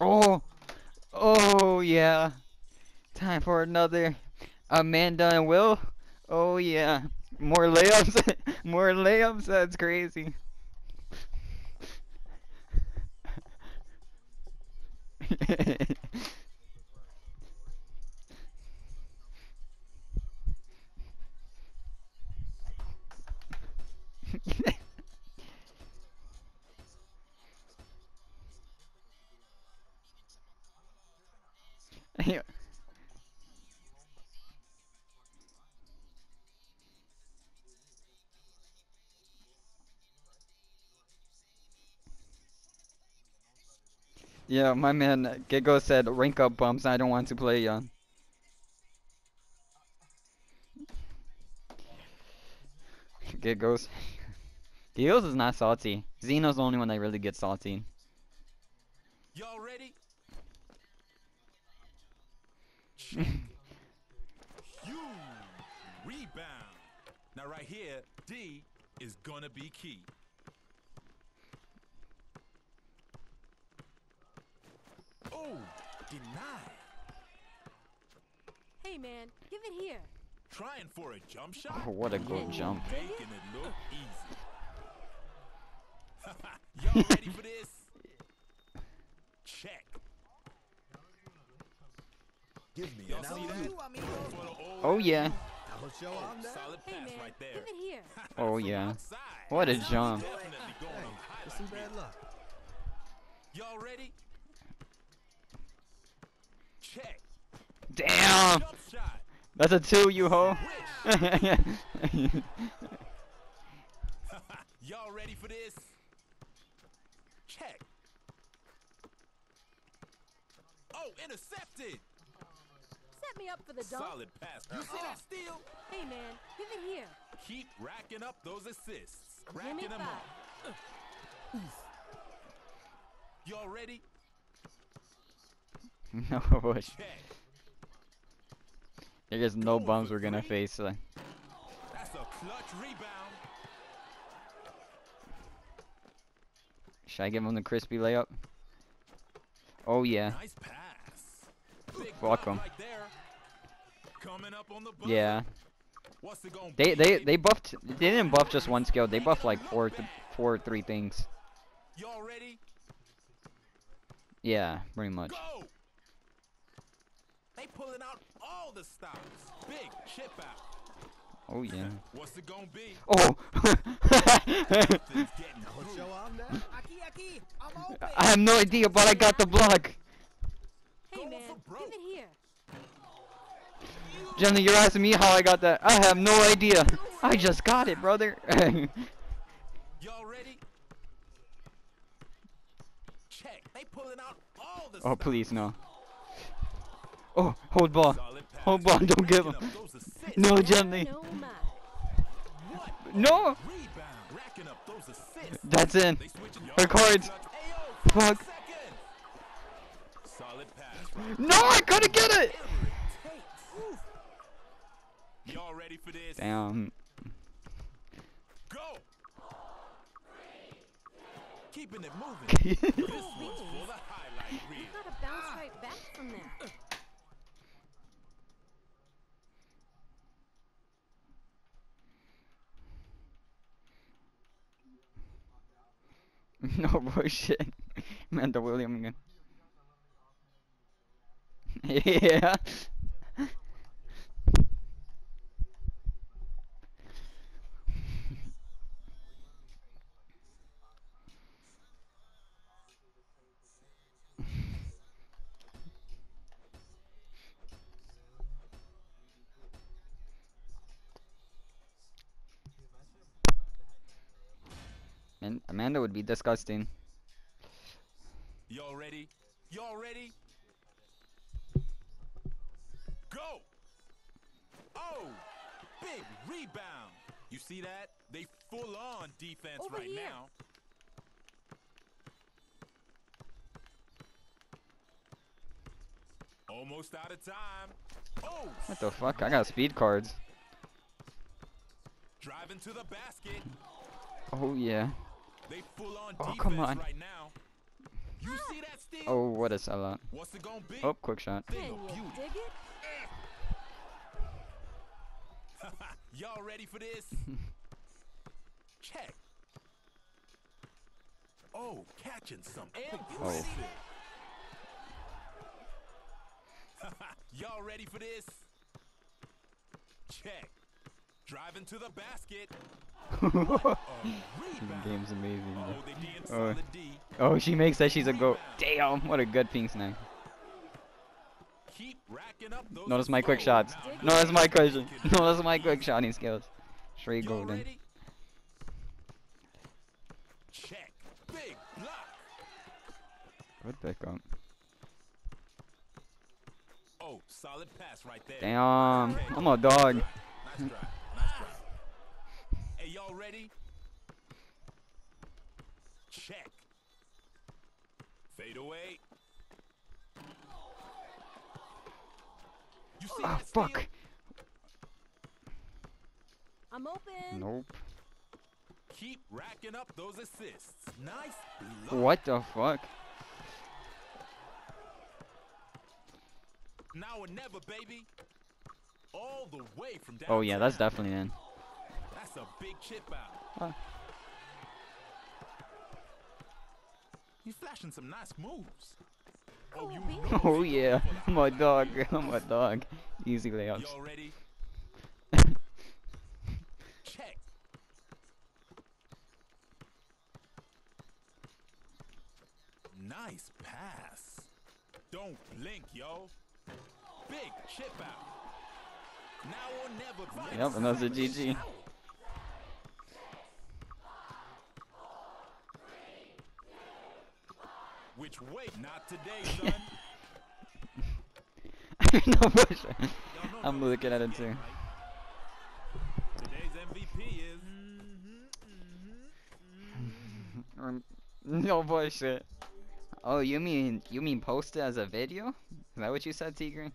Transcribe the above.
Oh, oh yeah. Time for another Amanda and Will. Oh yeah. More layups. More layups. That's crazy. Yeah, my man Gigo said rank up bumps. I don't want to play on. Giggles. Giggles is not salty. Xeno's the only one that really gets salty. Y'all ready? you rebound. Now right here, D is gonna be key. Oh, denied. Hey man, give it here. Trying for a jump shot. Oh, what a good jump. Making it look easy. Y'all ready for this? Check. Give me Y'all an see that? alley-oop. For the old Oh yeah. Show Oh, solid Hey pass man, right there. give it here. Oh yeah. What a jump. Definitely going Hey, on the just some highlight bad luck. reel. Y'all ready? Check. Damn. That's a two, you ho. Y'all ready for this? Check. Oh, intercepted. Set me up for the dunk. Solid pass. You see that steal? Hey man, give it here. Keep racking up those assists. Give me Racking them up. Y'all ready? no push. There's no bums we're gonna face. Like. That's a clutch rebound. Should I give him the crispy layup? Oh yeah. Nice Fuck block 'em. right. Coming up on the buzzer. Yeah. What's it gonna They they they buffed. They didn't buff just one skill. They buffed like four th four or three things. Y'all ready? Yeah, pretty much. Go! They pulling out all the stops. Big chip out. Oh yeah. What's it gonna be? Oh. I'll through. show I'm that. Aki, Aki, I'm open. I have no idea, but I got the block. Hey man, give it here. Jenny, you're asking me how I got that. I have no idea. I just got it, brother. Y'all ready? Check. They pulling out all the oh please no. Oh, hold ball. Hold ball. Don't give him. up. No, Jenny. No my. What? No. Rebound. Racking up those assists. That's in. They switching Her cards. Fuck. Solid pass. right No, I couldn't get it. Whatever it takes. Oof. Y'all ready for this? Damn. Go. Keeping it moving. this one's for the highlight reel. Gotta bounce right back from that. no bullshit. Amanda William again. yeah. And Amanda would be disgusting. Y'all ready? Y'all ready? Go! Oh! Big rebound! You see that? They full on defense Over right here. now. Almost out of time. Oh! What the fuck? I got speed cards. Driving to the basket. Oh yeah. They full on Oh, come on. right now. You ah. see that steal? Oh, what a sellout. What's it gonna be? Oh, quick shot. Thing you beauty. dig it? Y'all ready for this? Check. Oh, catching some. Oh. Y'all ready for this? Check. Driving to the basket. Game's amazing. Oh, bro. they being Oh. Oh, she makes that she's a goat. Damn, what a good pink snag. Keep racking up those Notice my quick shots. Notice my quick. Kid, Notice my quick shotting skills. Straight golden. Check. Big block. Good pickup. Oh, solid pass right there. Damn, I'm a dog. Nice try. Nice try. Hey, y'all ready? Check. Fade away. You see Ah, that steal? fuck. I'm open. Nope. Keep racking up those assists. Nice block. What the fuck? Now or never, baby. All the way from down. Oh yeah, that's definitely in. That's a big chip out. Huh. He's flashing some nice moves. Oh, oh you know Oh yeah, going for the I'm a high. dog. I'm dog. Easy layups. Y'all ready? Check. Nice pass. Don't blink, yo. Big chip out. Now or never. Yep, and that's a GG. Which way? Not today, son. no bullshit. Y'all I'm looking at it too. Today's MVP is. Um, no bullshit. Oh, you mean you mean post it as a video? Is that what you said, T Green?